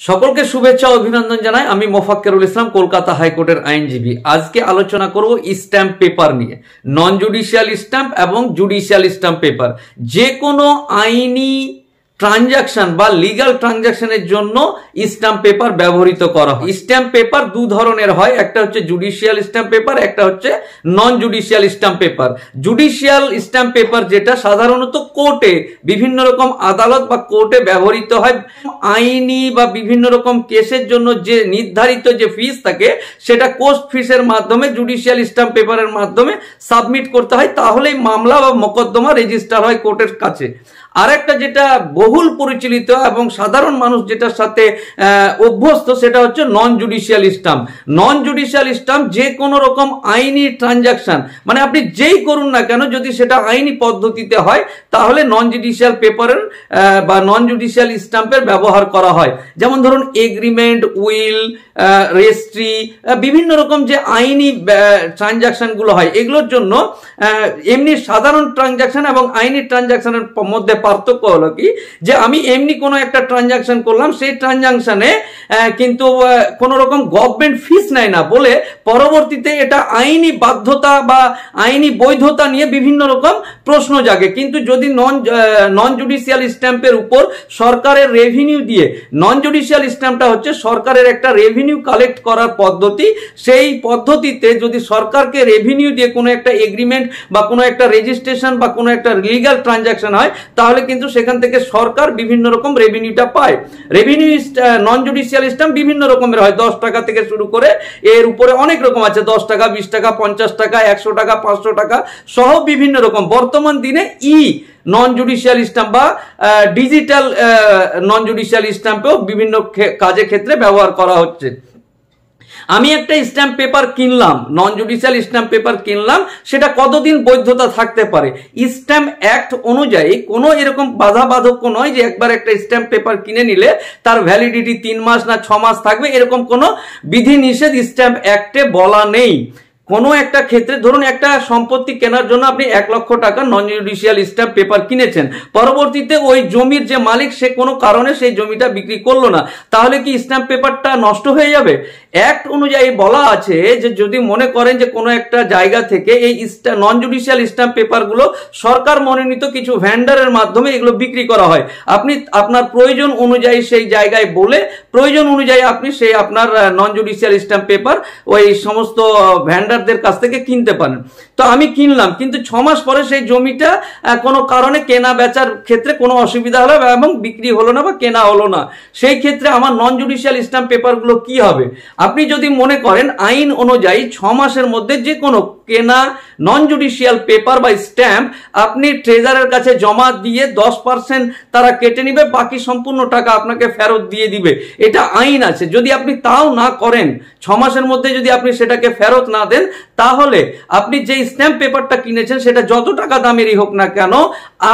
সকলকে শুভেচ্ছা অভিনন্দন জানাই। আমি মোফাক্কেরুল ইসলাম, কলকাতা হাইকোর্টের আইনজীবী। আজকে আলোচনা করব স্ট্যাম্প পেপার নিয়ে। নন জুডিশিয়াল স্ট্যাম্প এবং জুডিশিয়াল স্ট্যাম্প পেপার যে কোনো আইনি ট্রানজাকশন বা লিগাল ট্রানজাকশনের জন্য স্ট্যাম্প পেপার ব্যবহৃত করা হয়। স্ট্যাম্প পেপার দু ধরনের হয়, একটা হচ্ছে জুডিশিয়াল স্ট্যাম্প পেপার একটা হচ্ছে non judicial stamp paper judicial stamp paper যেটা সাধারণত কোর্টে বিভিন্ন রকম আদালত বা কোর্টে ব্যবহৃত হয়, আইনি বা বিভিন্ন রকম কেসের জন্য যে নির্ধারিত যে ফিস থাকে, সেটা কোর্ট ফিসের মাধ্যমে জুডিশিয়াল স্ট্যাম্প পেপারের মাধ্যমে সাবমিট করতে হয়। তাহলেই মামলা বা মোকদ্দমা রেজিস্টার হয় কোর্টের কাছে। আরেকটা যেটা বহুল পরিচালিত এবং সাধারণ মানুষ যেটার সাথে অভ্যস্ত, সেটা হচ্ছে non judicial stamp non judicial stamp যে কোনো রকম আইনি ট্রানজাকশন মানে আপনি যেই করুন না কেন, যদি সেটা আইনি পদ্ধতিতে হয়, তাহলে নন জুডিশিয়াল পেপারের বা নন জুডিশিয়াল স্টাম্পের ব্যবহার করা হয়। যেমন ধরুন এগ্রিমেন্ট উইল রেজিস্ট্রি বিভিন্ন রকম যে আইনি ট্রানজাকশনগুলো হয়, এগুলোর জন্য এমনি সাধারণ ট্রানজাকশন এবং আইনি ট্রানজাকশনের মধ্যে পার্থক্য হলো কি? যে আমি এমনি কোনো একটা ট্রানজাকশন করলাম, সেই ট্রানজাকশনে কিন্তু কোনো রকম গভর্নমেন্ট ফিস নেয় না বলে পরবর্তীতে এটা আইনি বাধ্যতা বা আইনি বৈধতা নিয়ে বিভিন্ন রকম প্রশ্ন জাগে। কিন্তু যদি নন নন জুডিশিয়াল স্ট্যাম্পের উপর সরকারের রেভিনিউ দিয়ে নন জুডিশিয়াল স্ট্যাম্পটা হচ্ছে সরকারের একটা রেভিনিউ কালেক্ট করার পদ্ধতি। সেই পদ্ধতিতে যদি সরকারকে রেভিনিউ দিয়ে কোনো একটা এগ্রিমেন্ট বা কোনো একটা রেজিস্ট্রেশন বা কোনো একটা লিগাল ট্রানজাকশন হয় তাহলে কিন্তু সেখান থেকে সরকার বিভিন্ন রকম রেভিনিউটা পায়। রেভিনিউ নন জুডিশিয়াল স্ট্যাম্প বিভিন্ন রকমের হয়। দশ টাকা থেকে শুরু করে এর উপরে অনেক রকম আছে। দশ টাকা, বিশ টাকা, পঞ্চাশ টাকা, একশো টাকা, পাঁচশো টাকা, সহ বিভিন্ন রকম। বর্তমান দিনে ই নন জুডিশিয়াল স্ট্যাম্প বা ডিজিটাল নন জুডিশিয়াল স্ট্যাম্পেও বিভিন্ন কাজের ক্ষেত্রে ব্যবহার করা হচ্ছে। আমি একটা স্ট্যাম্প পেপার কিনলাম নন জুডিশিয়াল স্ট্যাম্প পেপার কিনলাম, সেটা কতদিন বৈধতা থাকতে পারে? স্ট্যাম্প অ্যাক্ট অনুযায়ী কোনো এরকম বাধা বাধক্য নয় যে একবার একটা স্ট্যাম্প পেপার কিনে নিলে তার ভ্যালিডিটি তিন মাস না ছ মাস থাকবে, এরকম কোনো বিধি নিষেধ স্ট্যাম্প অ্যাক্টে বলা নেই। কোনো একটা ক্ষেত্রে ধরুন একটা সম্পত্তি কেনার জন্য আপনি এক লক্ষ টাকা নন জুডিশিয়াল স্ট্যাম্প পেপার কিনেছেন। পরবর্তীতে ওই জমির যে মালিক সে কোনো কারণে সেই জমিটা বিক্রি করল না। তাহলে কি স্ট্যাম্প পেপারটা নষ্ট হয়ে যাবে? অ্যাক্ট অনুযায়ী বলা আছে যে যদি মনে করেন যে কোনো একটা জায়গা থেকে এই নন জুডিশিয়াল স্ট্যাম্প পেপারগুলো সরকার মনোনীত কিছু ভ্যান্ডারের মাধ্যমে এগুলো বিক্রি করা হয়। আপনি আপনার প্রয়োজন অনুযায়ী সেই জায়গায় বলে প্রয়োজন অনুযায়ী আপনি সেই আপনার নন জুডিশিয়াল স্ট্যাম্প পেপার ওই সমস্ত ভ্যান্ডার ডিলারদের কাছ থেকে কিনতে পারেন। তো আমি কিনলাম, কিন্তু ছ মাস পরে সেই জমিটা কোনো কারণে কেনা বেচার ক্ষেত্রে কোনো অসুবিধা হলো এবং বিক্রি হলো না বা কেনা হলো না। সেই ক্ষেত্রে আমার নন জুডিশিয়াল স্ট্যাম্প পেপারগুলো কি হবে? আপনি যদি মনে করেন, আইন অনুযায়ী ছ মাসের মধ্যে যে কোনো কেনা নন জুডিশিয়াল পেপার বা স্ট্যাম্প আপনি ট্রেজারের কাছে জমা দিয়ে দশ পার্সেন্ট তারা কেটে নিবে, বাকি সম্পূর্ণ টাকা আপনাকে ফেরত দিয়ে দিবে। এটা আইন আছে। যদি আপনি তাও না করেন, ছ মাসের মধ্যে যদি আপনি সেটাকে ফেরত না দেন, তাহলে আপনি যে স্ট্যাম্প পেপারটা কিনেছেন, সেটা যত টাকা দামেরই হোক না কেন,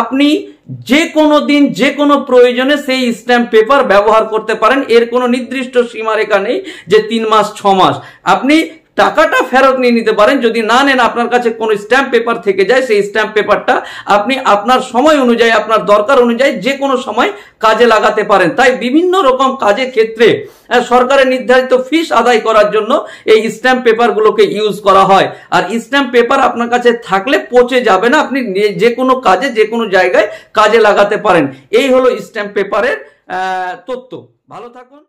আপনি যে কোনো দিন, যে কোনো প্রয়োজনে সেই স্ট্যাম্প পেপার ব্যবহার করতে পারেন। এর কোনো নির্দিষ্ট সীমারেখা নেই যে তিন মাস, ছ মাস। আপনি টাকাটা ফেরত নিয়ে নিতে পারেন। যদি না নেন, আপনার কাছে কোনো স্ট্যাম্প পেপার থেকে যায়, সেই স্ট্যাম্প পেপারটা আপনি আপনার সময় অনুযায়ী, আপনার দরকার অনুযায়ী যে কোনো সময় কাজে লাগাতে পারেন। তাই বিভিন্ন রকম কাজের ক্ষেত্রে সরকারের নির্ধারিত ফিস আদায় করার জন্য এই স্ট্যাম্প পেপারগুলোকে ইউজ করা হয়। আর স্ট্যাম্প পেপার আপনার কাছে থাকলে পচে যাবে না। আপনি যে কোনো কাজে, যে কোনো জায়গায় কাজে লাগাতে পারেন। এই হলো স্ট্যাম্প পেপারের তথ্য। ভালো থাকুন।